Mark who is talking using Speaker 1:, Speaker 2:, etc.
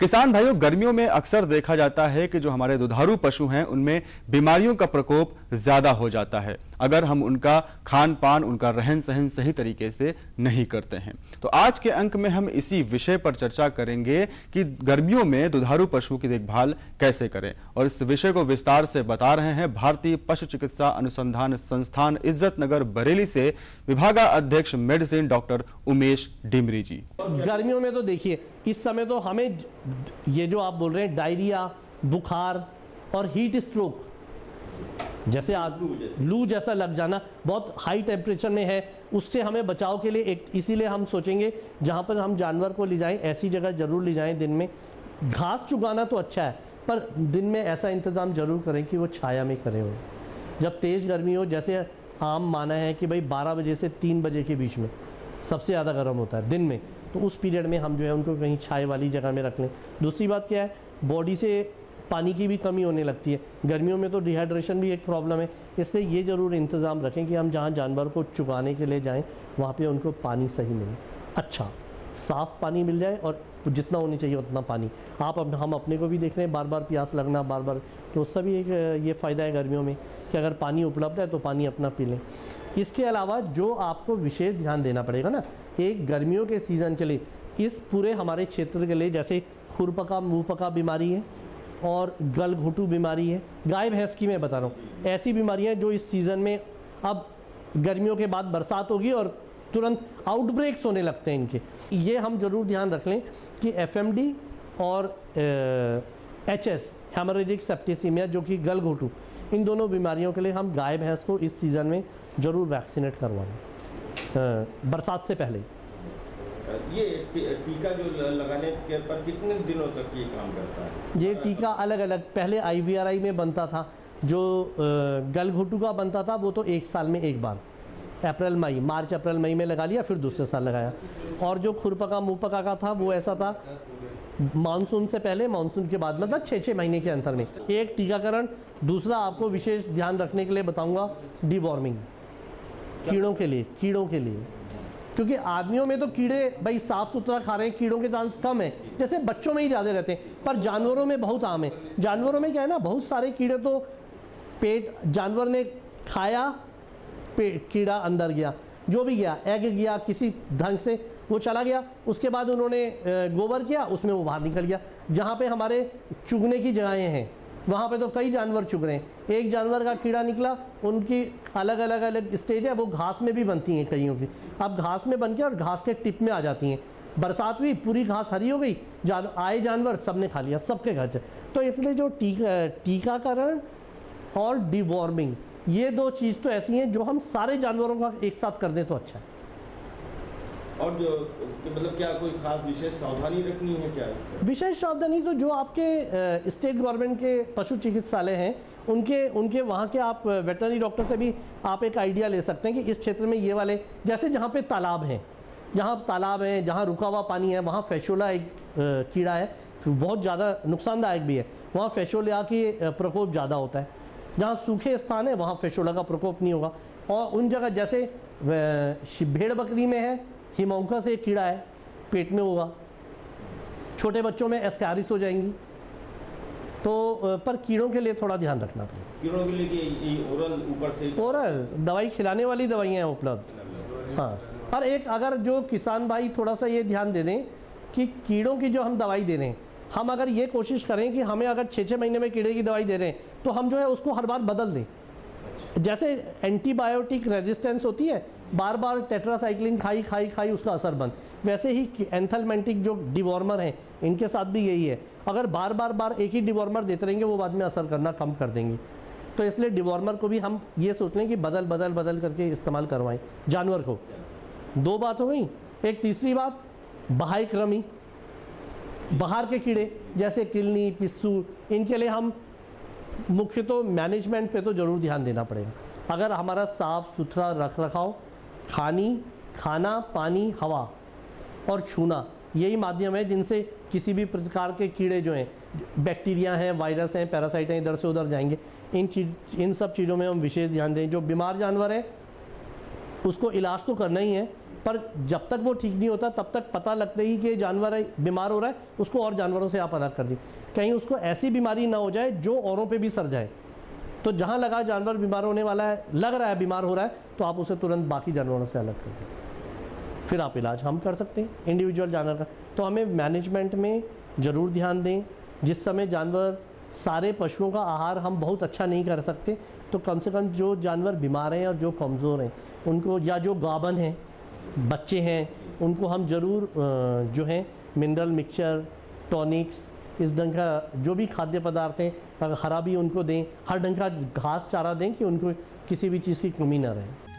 Speaker 1: किसान भाइयों, गर्मियों में अक्सर देखा जाता है कि जो हमारे दुधारू पशु हैं, उनमें बीमारियों का प्रकोप ज़्यादा हो जाता है। अगर हम उनका खान पान उनका रहन सहन सही तरीके से नहीं करते हैं। तो आज के अंक में हम इसी विषय पर चर्चा करेंगे कि गर्मियों में दुधारू पशु की देखभाल कैसे करें। और इस विषय को विस्तार से बता रहे हैं भारतीय पशु चिकित्सा अनुसंधान संस्थान इज़्ज़त नगर बरेली से विभागा अध्यक्ष मेडिसिन डॉक्टर उमेश डिमरी जी।
Speaker 2: गर्मियों में तो देखिए इस समय तो हमें ये जो आप बोल रहे हैं डायरिया बुखार और हीट स्ट्रोक जैसे आज लू जैसा लग जाना बहुत हाई टेम्परेचर में है उससे हमें बचाव के लिए एक इसीलिए हम सोचेंगे जहाँ पर हम जानवर को ले जाएँ ऐसी जगह ज़रूर ले जाएँ दिन में। घास चुगाना तो अच्छा है पर दिन में ऐसा इंतज़ाम ज़रूर करें कि वो छाया में करें वो जब तेज़ गर्मी हो जैसे आम माना है कि भाई 12 बजे से 3 बजे के बीच में सबसे ज़्यादा गर्म होता है दिन में। तो उस पीरियड में हम जो है उनको कहीं छाए वाली जगह में रख लें। दूसरी बात क्या है, बॉडी से पानी की भी कमी होने लगती है। गर्मियों में तो डिहाइड्रेशन भी एक प्रॉब्लम है। इसलिए ये ज़रूर इंतज़ाम रखें कि हम जहाँ जानवर को चुगाने के लिए जाएँ, वहाँ पर उनको पानी सही मिले। अच्छा साफ़ पानी मिल जाए और जितना होनी चाहिए उतना पानी। आप अब हम अपने को भी देख रहे हैं बार बार प्यास लगना बार बार तो उसका भी एक, ये फ़ायदा है गर्मियों में कि अगर पानी उपलब्ध है तो पानी अपना पी लें। इसके अलावा जो आपको विशेष ध्यान देना पड़ेगा ना, एक गर्मियों के सीज़न के लिए, इस पूरे हमारे क्षेत्र के लिए, जैसे खुरपका मुँह पका बीमारी है और गल घुटू बीमारी है, गाय भैंस की मैं बता रहा हूँ, ऐसी बीमारियाँ जो इस सीज़न में अब गर्मियों के बाद बरसात होगी और तुरंत आउटब्रेक्स होने लगते हैं इनके। ये हम ज़रूर ध्यान रख लें कि एफएमडी और एच एस हेमोरेजिक सेप्टिसीमिया जो कि गल घोटू इन दोनों बीमारियों के लिए हम गाय भैंस को इस सीज़न में ज़रूर वैक्सीनेट करवाएँ। बरसात से पहले
Speaker 3: ये टीका जो लगाने के पर कितने दिनों तक ये काम करता है?
Speaker 2: ये टीका अलग अलग पहले आईवीआरआई में बनता था जो गल घोटू का बनता था वो तो एक साल में एक बार। अप्रैल मई मार्च अप्रैल मई में लगा लिया फिर दूसरे साल लगाया। और जो खुरपका मुँह का था वो ऐसा था मानसून से पहले, मानसून के बाद मतलब छः छः महीने के अंतर में। एक टीकाकरण, दूसरा आपको विशेष ध्यान रखने के लिए बताऊँगा डिवॉर्मिंग कीड़ों के लिए, कीड़ों के लिए। क्योंकि आदमियों में तो कीड़े भाई साफ़ सुथरा खा रहे हैं, कीड़ों के चांस कम है। जैसे बच्चों में ही ज़्यादा रहते हैं, पर जानवरों में बहुत आम है। जानवरों में क्या है ना, बहुत सारे कीड़े तो पेट, जानवर ने खाया, पेट, कीड़ा अंदर गया। जो भी गया एग गया, किसी ढंग से वो चला गया। उसके बाद उन्होंने गोबर किया, उसमें वो बाहर निकल गया। जहाँ पे हमारे चुगने की जगहें हैं, वहाँ पे तो कई जानवर चुग रहे हैं। एक जानवर का कीड़ा निकला, उनकी अलग अलग अलग स्टेज है, वो घास में भी बनती हैं कईयों की। अब घास में बन के और घास के टिप में आ जाती हैं। बरसात हुई, पूरी घास हरी हो गई, जान, आए जानवर सबने खा लिया, सबके घर से तो इसलिए जो टीका टीकाकरण और डिवॉर्मिंग, ये दो चीज़ तो ऐसी हैं जो हम सारे जानवरों का एक साथ कर दें तो अच्छा है।
Speaker 3: और जो मतलब क्या कोई खास विशेष सावधानी रखनी है क्या
Speaker 2: विशेष सावधानी तो जो आपके स्टेट गवर्नमेंट के पशु चिकित्सालय हैं, उनके उनके वहाँ के आप वेटनरी डॉक्टर से भी आप एक आइडिया ले सकते हैं कि इस क्षेत्र में ये वाले, जैसे जहाँ पे तालाब हैं, जहाँ तालाब है, जहाँ रुका हुआ पानी है, वहाँ फैशोला एक कीड़ा है, बहुत ज़्यादा नुकसानदायक भी है, वहाँ फैशोला की प्रकोप ज़्यादा होता है। जहाँ सूखे स्थान है, वहाँ फैशोला का प्रकोप नहीं होगा। और उन जगह, जैसे भेड़ बकरी में है हिमोंका से एक कीड़ा है पेट में होगा। छोटे बच्चों में एस्कैरिस हो जाएँगी। तो पर कीड़ों के लिए थोड़ा ध्यान रखना
Speaker 3: पड़ेगा। कीड़ों के लिए ओरल ऊपर से
Speaker 2: ओरल दवाई खिलाने वाली दवाइयाँ हैं उपलब्ध। हाँ। पर एक अगर जो किसान भाई थोड़ा सा ये ध्यान दे दें कि कीड़ों की जो हम दवाई दे रहे हैं हम अगर ये कोशिश करें कि हमें अगर छः छः महीने में कीड़े की दवाई दे रहे हैं तो हम जो है उसको हर बार बदल दें। जैसे एंटीबायोटिक रेजिस्टेंस होती है बार बार टेट्रासाइक्लिन खाई खाई खाई, उसका असर बंद। वैसे ही एंथलमेंटिक जो डिवॉर्मर हैं, इनके साथ भी यही है। अगर बार बार बार एक ही डिवॉर्मर देते रहेंगे, वो बाद में असर करना कम कर देंगे। तो इसलिए डिवॉर्मर को भी हम ये सोच लें कि बदल बदल बदल करके इस्तेमाल करवाएँ, जानवर को। दो बात हो गई। एक तीसरी बात बहाई क्रमी बाहर के कीड़े, जैसे किलनी, पिस्सू, इनके लिए हम मुख्य तो मैनेजमेंट पे तो ज़रूर ध्यान देना पड़ेगा। अगर हमारा साफ़ सुथरा रख रखाव खानी, खाना, पानी, हवा और छूना यही माध्यम है जिनसे किसी भी प्रकार के कीड़े जो हैं, बैक्टीरिया हैं, वायरस हैं, पैरासाइट हैं, इधर से उधर जाएँगे। इन चीज़, इन सब चीज़ों में हम विशेष ध्यान दें। जो बीमार जानवर है, उसको इलाज तो करना ही है, पर जब तक वो ठीक नहीं होता, तब तक पता लगता ही कि जानवर बीमार हो रहा है, उसको और जानवरों से आप अलग कर दी। कहीं उसको ऐसी बीमारी ना हो जाए जो औरों पे भी सर जाए। तो जहाँ लगा जानवर बीमार होने वाला है, लग रहा है बीमार हो रहा है तो आप उसे तुरंत बाकी जानवरों से अलग कर दीजिए। फिर आप इलाज हम कर सकते हैं इंडिविजुअल जानवर का। तो हमें मैनेजमेंट में ज़रूर ध्यान दें, जिस समय जानवर सारे पशुओं का आहार हम बहुत अच्छा नहीं कर सकते तो कम से कम जो जानवर बीमार हैं और जो कमज़ोर हैं, उनको या जो गाबन हैं, बच्चे हैं, उनको हम ज़रूर जो हैं मिनरल मिक्सचर टॉनिक्स इस ढंग का जो भी खाद्य पदार्थ हैं, अगर भी उनको दें, हर ढंग का घास चारा दें कि उनको किसी भी चीज़ की कमी ना रहे।